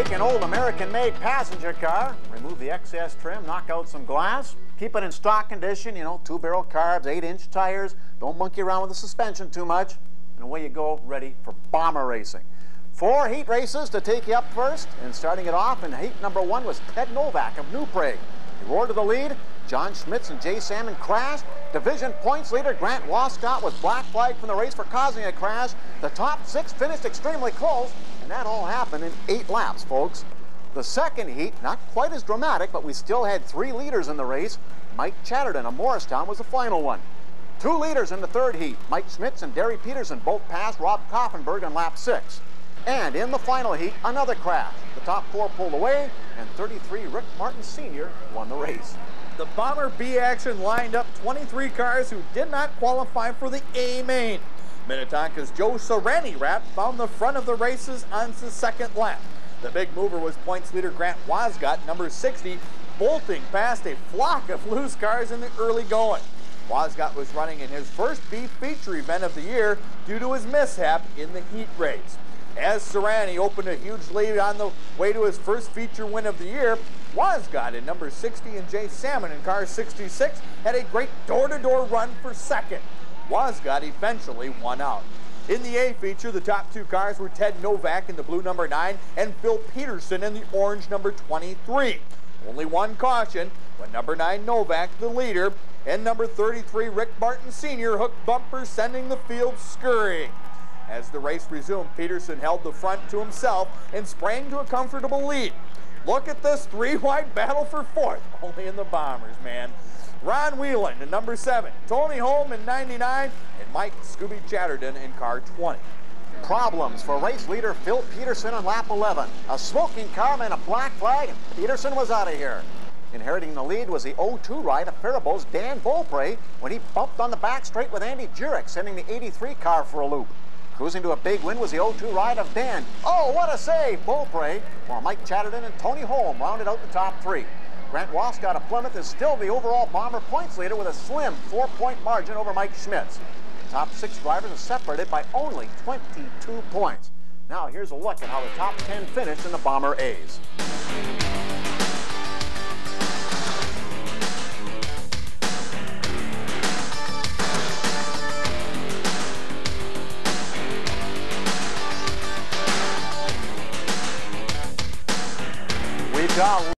Take an old American-made passenger car, remove the excess trim, knock out some glass, keep it in stock condition, you know, two-barrel carbs, eight-inch tires, don't monkey around with the suspension too much, and away you go, ready for bomber racing. Four heat races to take you up first, and starting it off in heat number one was Ted Novak of New Prague. He roared to the lead, John Schmitz and Jay Salmon crashed. Division points leader Grant Wasgatt was black flagged from the race for causing a crash. The top six finished extremely close, and that all happened in eight laps, folks. The second heat, not quite as dramatic, but we still had three leaders in the race. Mike Chatterton of Morristown was the final one. Two leaders in the third heat. Mike Schmitz and Derry Peterson both passed Rob Koffenberg on lap six. And in the final heat, another crash. The top four pulled away, and 33 Rick Martin Sr. won the race the Bomber B action lined up 23 cars who did not qualify for the A main. Minnetonka's Joe Sorani-Rapp found the front of the races on the second lap. The big mover was points leader Grant Wasgatt, number 60, bolting past a flock of loose cars in the early going. Wasgatt was running in his first beef feature event of the year due to his mishap in the heat race. As Sorani opened a huge lead on the way to his first feature win of the year, Wasgatt in number 60 and Jay Salmon in car 66 had a great door-to-door -door run for second. Wasgatt eventually won out. In the A feature, the top two cars were Ted Novak in the blue number 9 and Phil Peterson in the orange number 23. Only one caution when number 9 Novak, the leader, and number 33 Rick Martin Sr. hooked bumpers, sending the field scurrying. As the race resumed, Peterson held the front to himself and sprang to a comfortable lead. Look at this three-wide battle for fourth, only in the Bombers, man. Ron Weiland in number seven, Tony Holm in 99, and Mike Scooby Chatterton in car 20. Problems for race leader Phil Peterson on lap 11. A smoking car and a black flag, and Peterson was out of here. Inheriting the lead was the 0-2 ride of Faribault's Dan Beaupre when he bumped on the back straight with Andy Jurek, sending the 83 car for a loop. Cruising to a big win was the 0-2 ride of Dan. Oh, what a save! Beaupre, while Mike Chatterton and Tony Holm rounded out the top three. Grant Wasgatt of Plymouth is still the overall Bomber points leader with a slim four-point margin over Mike Schmitz. The top six drivers are separated by only 22 points. Now here's a look at how the top 10 finished in the Bomber A's. We've got